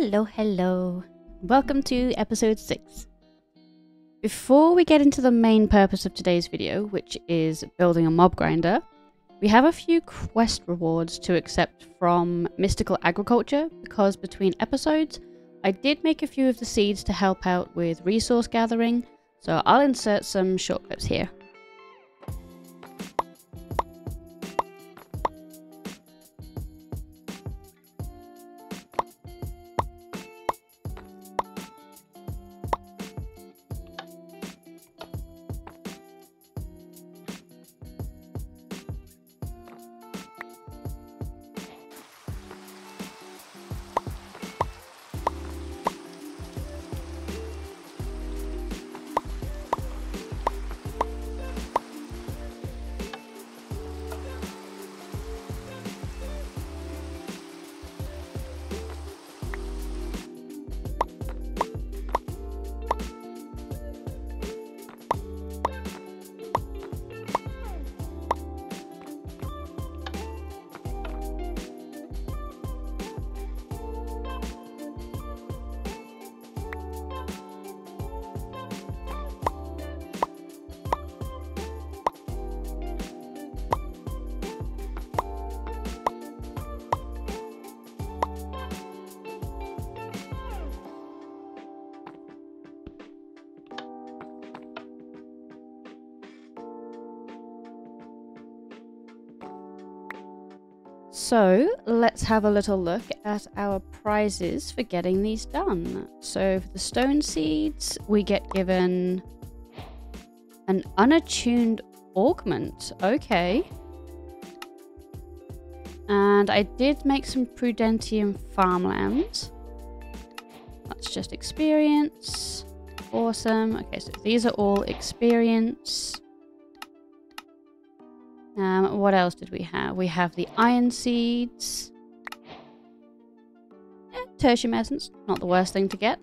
Hello, hello. Welcome to episode 6. Before we get into the main purpose of today's video, which is building a mob grinder, we have a few quest rewards to accept from Mystical Agriculture because between episodes, I did make a few of the seeds to help out with resource gathering, so I'll insert some short clips here. So let's have a little look at our prizes for getting these done. So for the stone seeds, we get given an unattuned augment. Okay. And I did make some Prudentium farmlands. That's just experience. Awesome. Okay, so these are all experience. Um, what else did we have? We have the iron seeds. Eh, tertium essence, not the worst thing to get.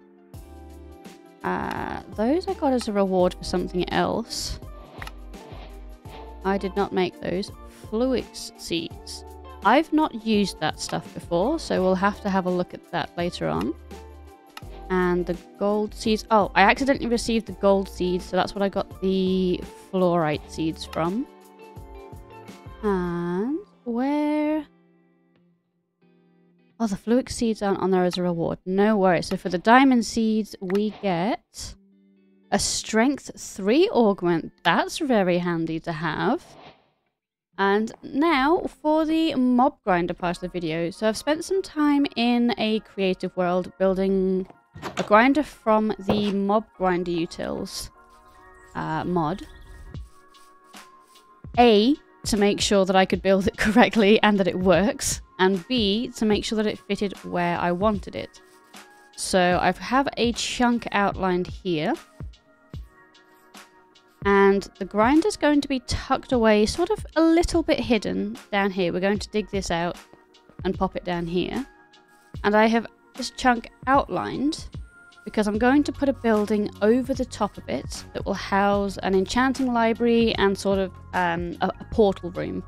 Uh, those I got as a reward for something else. I did not make those. Fluix seeds. I've not used that stuff before, so we'll have to have a look at that later on. And the gold seeds. Oh, I accidentally received the gold seeds, so that's what I got the fluorite seeds from. And where... Oh, the fluix seeds aren't on there as a reward. No worries. So for the diamond seeds, we get a strength 3 augment. That's very handy to have. And now for the mob grinder part of the video. So I've spent some time in a creative world building a grinder from the mob grinder utils uh, mod. A, to make sure that I could build it correctly and that it works, and B, to make sure that it fitted where I wanted it. So I have a chunk outlined here. And the grinder's going to be tucked away, sort of a little bit hidden down here. We're going to dig this out and pop it down here. And I have this chunk outlined because I'm going to put a building over the top of it that will house an enchanting library and sort of um, a, a portal room,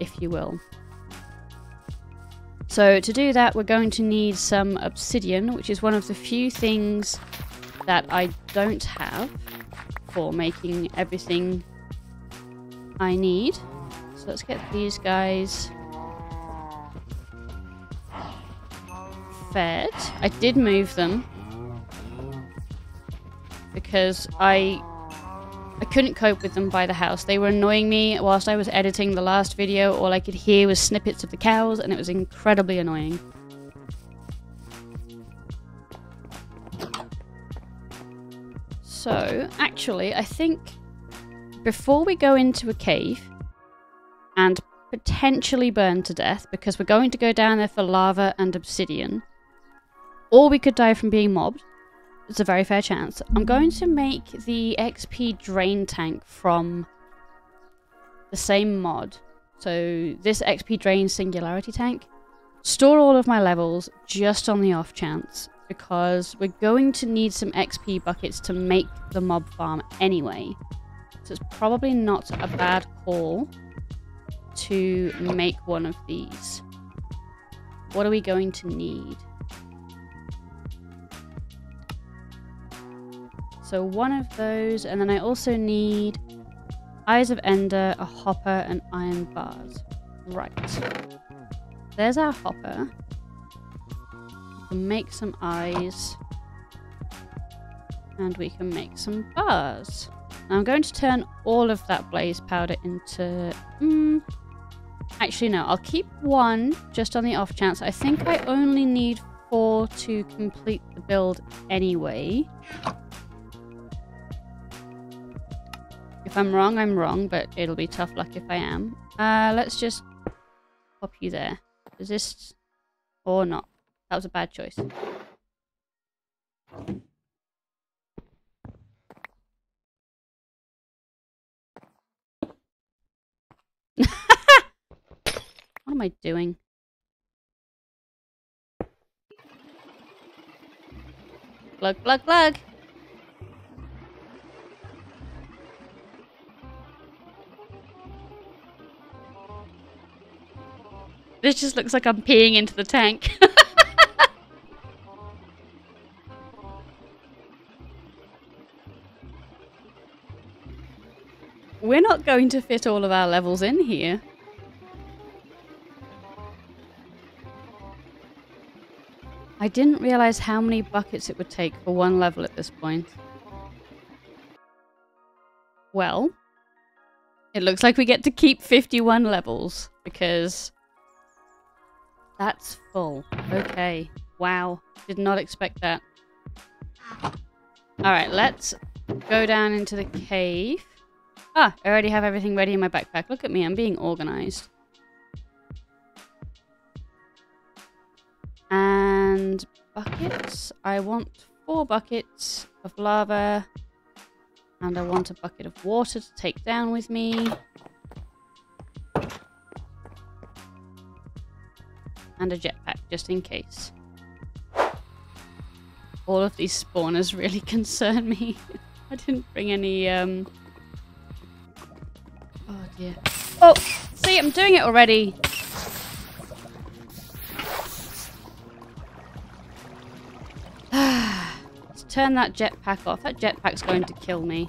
if you will. So to do that, we're going to need some obsidian, which is one of the few things that I don't have for making everything I need. So let's get these guys fed. I did move them because I I couldn't cope with them by the house. They were annoying me whilst I was editing the last video. All I could hear was snippets of the cows, and it was incredibly annoying. So, actually, I think before we go into a cave and potentially burn to death, because we're going to go down there for lava and obsidian, or we could die from being mobbed, it's a very fair chance. I'm going to make the XP drain tank from the same mod. So this XP drain singularity tank. Store all of my levels just on the off chance because we're going to need some XP buckets to make the mob farm anyway. So it's probably not a bad call to make one of these. What are we going to need? So one of those, and then I also need Eyes of Ender, a hopper, and iron bars. Right. There's our hopper. We can make some eyes. And we can make some bars. Now I'm going to turn all of that blaze powder into... Mm, actually, no. I'll keep one just on the off chance. I think I only need four to complete the build anyway. If I'm wrong, I'm wrong, but it'll be tough luck if I am. Uh, let's just pop you there. Is this... Or not? That was a bad choice. what am I doing? Glug, glug, glug! This just looks like I'm peeing into the tank. We're not going to fit all of our levels in here. I didn't realize how many buckets it would take for one level at this point. Well, it looks like we get to keep 51 levels because that's full. Okay. Wow. Did not expect that. Alright, let's go down into the cave. Ah, I already have everything ready in my backpack. Look at me, I'm being organized. And buckets. I want four buckets of lava. And I want a bucket of water to take down with me. And a jetpack, just in case. All of these spawners really concern me. I didn't bring any, um... Oh dear. Oh! See, I'm doing it already! Let's turn that jetpack off. That jetpack's going to kill me.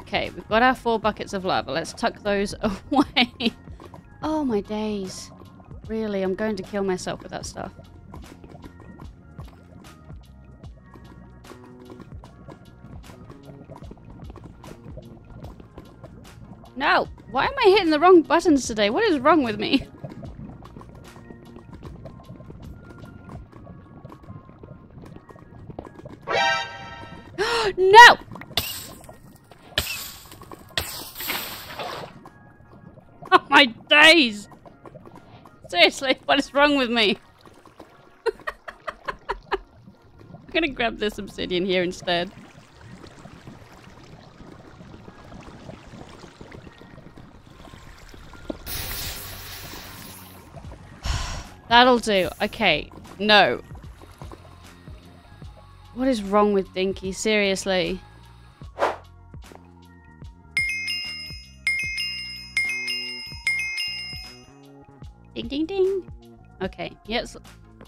Okay, we've got our four buckets of lava. Let's tuck those away. Oh my days. Really, I'm going to kill myself with that stuff. No! Why am I hitting the wrong buttons today? What is wrong with me? days! Seriously, what is wrong with me? I'm gonna grab this obsidian here instead. That'll do. Okay. No. What is wrong with Dinky? Seriously.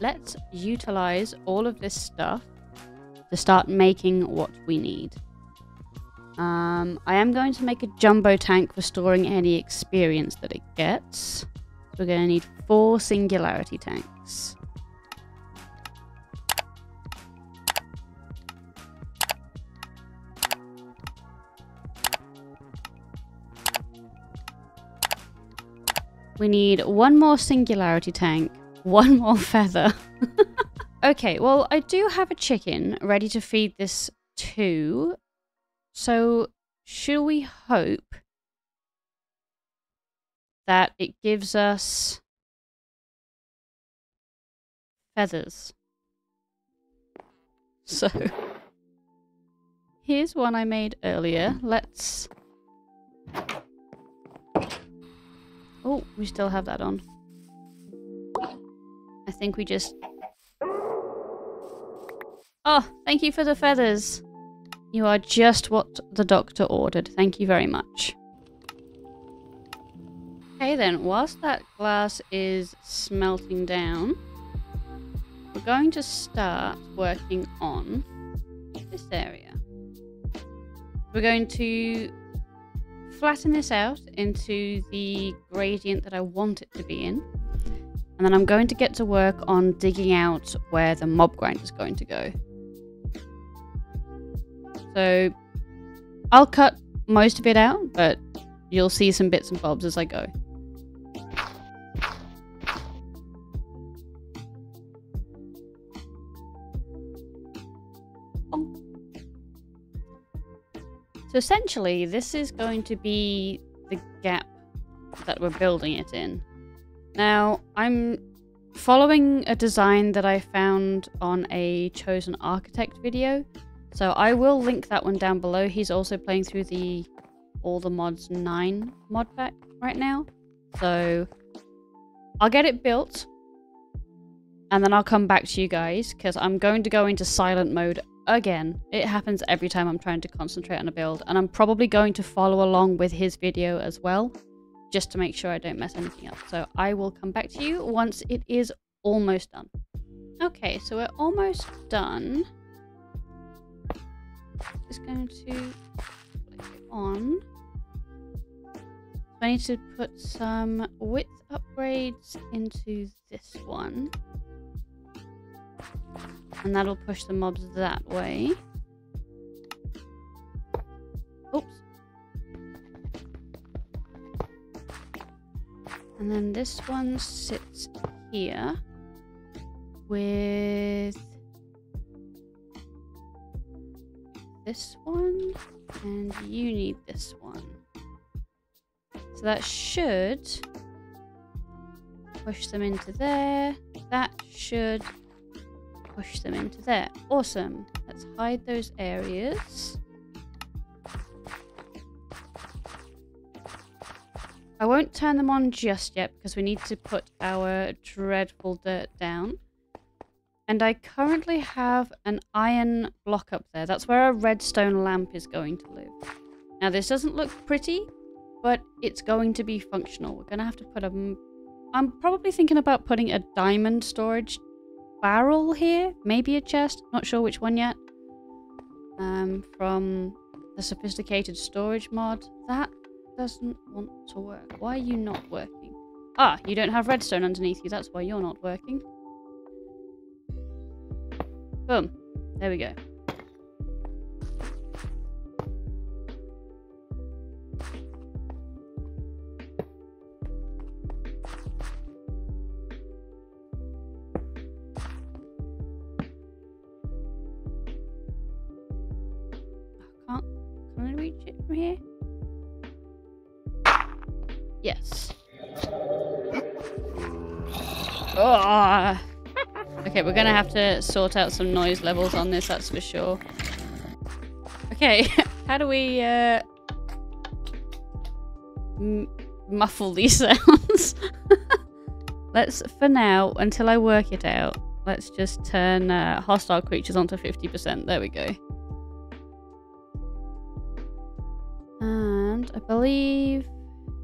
Let's utilize all of this stuff to start making what we need. Um, I am going to make a jumbo tank for storing any experience that it gets. So we're going to need four singularity tanks. We need one more singularity tank, one more feather. okay, well, I do have a chicken ready to feed this to. So, should we hope that it gives us feathers? So, here's one I made earlier. Let's Oh, we still have that on. I think we just... Oh, thank you for the feathers. You are just what the doctor ordered. Thank you very much. Okay then, whilst that glass is smelting down, we're going to start working on this area. We're going to flatten this out into the gradient that I want it to be in. And then I'm going to get to work on digging out where the mob grind is going to go. So I'll cut most of it out, but you'll see some bits and bobs as I go. So essentially, this is going to be the gap that we're building it in. Now, I'm following a design that I found on a Chosen Architect video. So I will link that one down below. He's also playing through the All the Mods 9 mod pack right now. So I'll get it built and then I'll come back to you guys because I'm going to go into silent mode again. It happens every time I'm trying to concentrate on a build, and I'm probably going to follow along with his video as well, just to make sure I don't mess anything up. So I will come back to you once it is almost done. Okay, so we're almost done. Just going to on. I need to put some width upgrades into this one. And that'll push the mobs that way. And then this one sits here with this one and you need this one. So that should push them into there. That should push them into there. Awesome. Let's hide those areas. I won't turn them on just yet because we need to put our dreadful dirt down. And I currently have an iron block up there. That's where a redstone lamp is going to live. Now this doesn't look pretty, but it's going to be functional. We're going to have to put a... I'm probably thinking about putting a diamond storage barrel here. Maybe a chest. Not sure which one yet. Um, from the sophisticated storage mod. That doesn't want to work. Why are you not working? Ah, you don't have redstone underneath you. That's why you're not working. Boom. There we go. Okay, we're gonna have to sort out some noise levels on this, that's for sure. Okay, how do we uh, muffle these sounds? let's, for now, until I work it out, let's just turn uh, hostile creatures onto 50%. There we go. And I believe...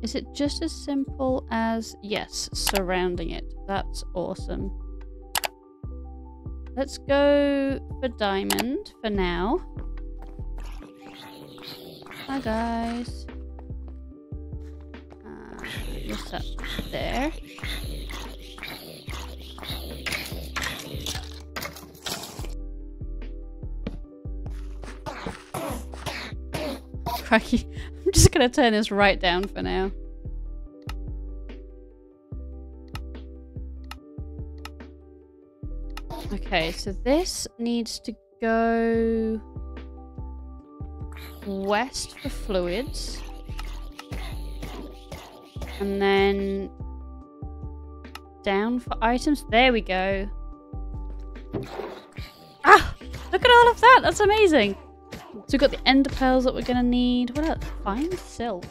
Is it just as simple as... Yes, surrounding it. That's awesome. Let's go for diamond for now. Hi guys. Uh, just up there. cracky. I'm just gonna turn this right down for now. Okay, so this needs to go west for fluids. And then down for items. There we go. Ah! Look at all of that! That's amazing! So we've got the ender pearls that we're going to need. What else? Fine silk.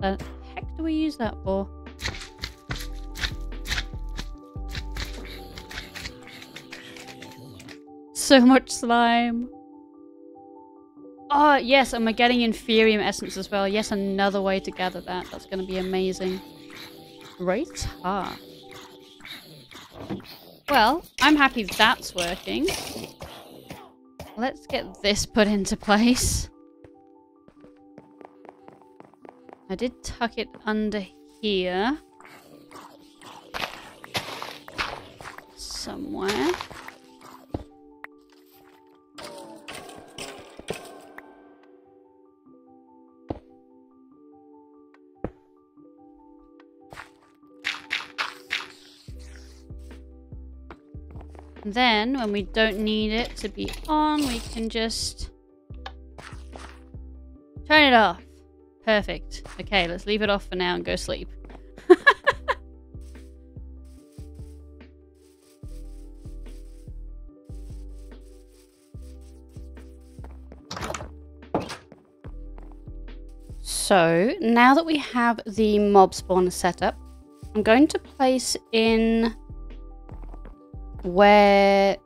The heck do we use that for? So much slime. Oh, yes, and we're getting Inferium Essence as well. Yes, another way to gather that. That's going to be amazing. Great Ah. Well, I'm happy that's working. let's get this put into place. I did tuck it under here. Somewhere. Then, when we don't need it to be on, we can just turn it off. Perfect. Okay, let's leave it off for now and go sleep. so, now that we have the mob spawner set up, I'm going to place in where...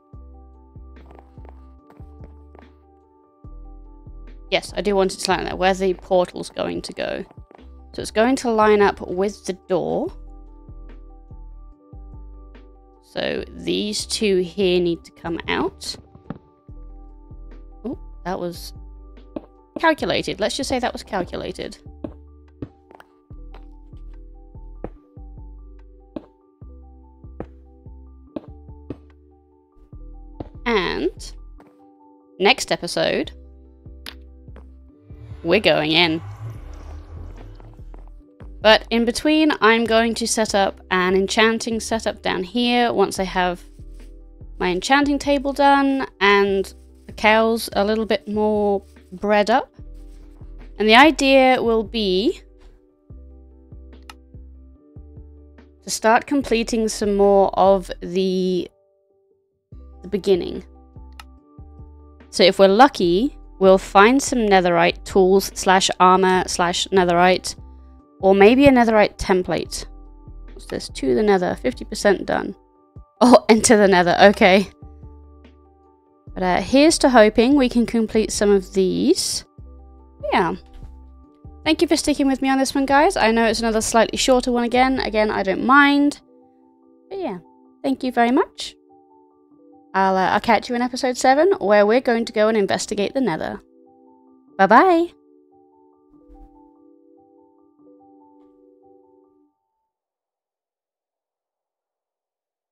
Yes, I do want it to line there. Where the portal's going to go. So it's going to line up with the door. So these two here need to come out. Oh, that was calculated. Let's just say that was calculated. Next episode, we're going in. But in between, I'm going to set up an enchanting setup down here once I have my enchanting table done and the cows a little bit more bred up. And the idea will be to start completing some more of the the beginning. So if we're lucky, we'll find some netherite tools slash armor slash netherite, or maybe a netherite template. What's this? To the nether, 50% done. Oh, enter the nether, okay. But uh, here's to hoping we can complete some of these. Yeah. Thank you for sticking with me on this one, guys. I know it's another slightly shorter one again. Again, I don't mind. But yeah, thank you very much. I'll, uh, I'll catch you in episode 7 where we're going to go and investigate the nether. Bye bye!